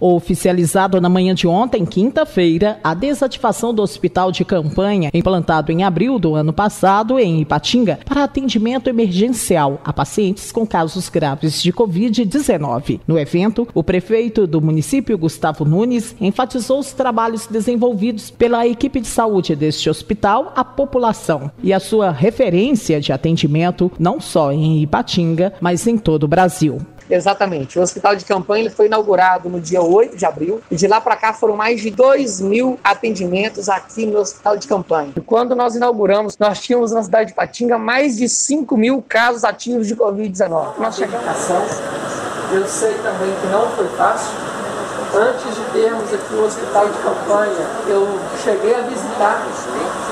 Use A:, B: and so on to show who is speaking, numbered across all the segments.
A: Oficializado na manhã de ontem, quinta-feira, a desativação do hospital de campanha, implantado em abril do ano passado em Ipatinga, para atendimento emergencial a pacientes com casos graves de Covid-19. No evento, o prefeito do município, Gustavo Nunes, enfatizou os trabalhos desenvolvidos pela equipe de saúde deste hospital à população e a sua referência de atendimento não só em Ipatinga, mas em todo o Brasil.
B: Exatamente. O hospital de campanha ele foi inaugurado no dia 8 de abril e de lá para cá foram mais de 2 mil atendimentos aqui no hospital de campanha. E quando nós inauguramos, nós tínhamos na cidade de Patinga mais de 5 mil casos ativos de Covid-19. Nós chegamos. Eu sei também que não foi fácil. Antes de termos aqui o hospital de campanha, eu cheguei a visitar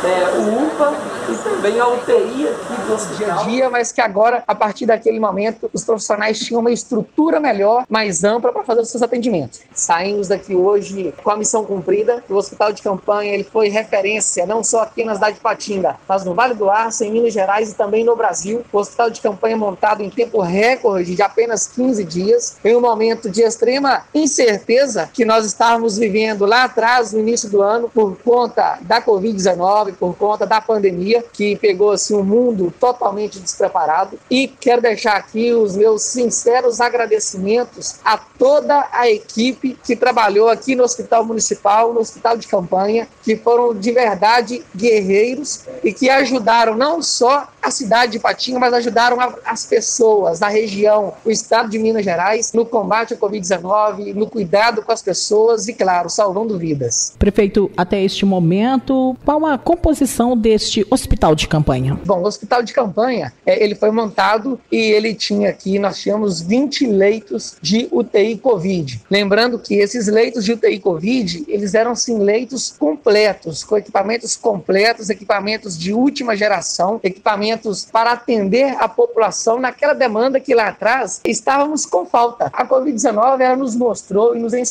B: é, o UPA e também a UTI aqui do hospital. Dia a dia, mas que agora, a partir daquele momento, os profissionais tinham uma estrutura melhor, mais ampla para fazer os seus atendimentos. Saímos daqui hoje com a missão cumprida. O hospital de campanha ele foi referência não só aqui na cidade de Patinga, mas no Vale do Aço, em Minas Gerais e também no Brasil. O hospital de campanha montado em tempo recorde de apenas 15 dias, em um momento de extrema incerteza que nós estávamos vivendo lá atrás, no início do ano, por conta da Covid-19, por conta da pandemia que pegou assim um mundo totalmente despreparado. E quero deixar aqui os meus sinceros agradecimentos a toda a equipe que trabalhou aqui no Hospital Municipal, no Hospital de Campanha, que foram de verdade guerreiros e que ajudaram não só a cidade de Patinga, mas ajudaram as pessoas da região, o estado de Minas Gerais, no combate à Covid-19, no cuidado com as pessoas e, claro, salvando vidas.
A: Prefeito, até este momento, qual a composição deste hospital de campanha?
B: Bom, o hospital de campanha, é, ele foi montado e ele tinha aqui, nós tínhamos 20 leitos de UTI Covid. Lembrando que esses leitos de UTI Covid, eles eram sim leitos completos, com equipamentos completos, equipamentos de última geração, equipamentos para atender a população naquela demanda que lá atrás estávamos com falta. A Covid-19 ela nos mostrou e nos ensinou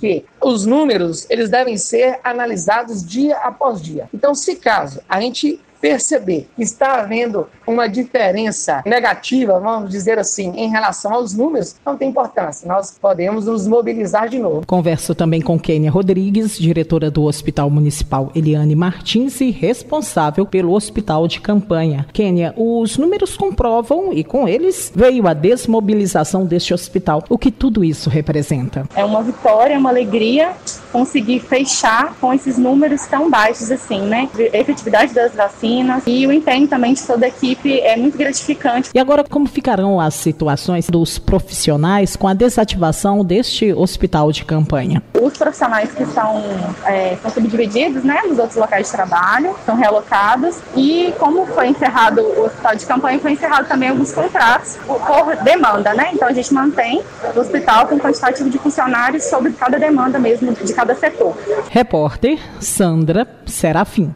B: que os números eles devem ser analisados dia após dia. Então, se caso a gente perceber que está havendo uma diferença negativa, vamos dizer assim, em relação aos números, não tem importância. Nós podemos nos mobilizar de novo.
A: Converso também com Kênia Rodrigues, diretora do Hospital Municipal Eliane Martins e responsável pelo Hospital de Campanha. Kênia, os números comprovam e com eles veio a desmobilização deste hospital. O que tudo isso representa?
C: É uma vitória, uma alegria conseguir fechar com esses números tão baixos assim, né? Efetividade das vacinas e o empenho também de toda a equipe é muito gratificante.
A: E agora, como ficarão as situações dos profissionais com a desativação deste hospital de campanha?
C: Os profissionais que são, é, são subdivididos né, nos outros locais de trabalho, são realocados e como foi encerrado o hospital de campanha, foi encerrado também alguns contratos por demanda, né? Então a gente mantém o hospital com quantitativo de funcionários sobre cada demanda mesmo de cada setor.
A: Repórter Sandra Serafim.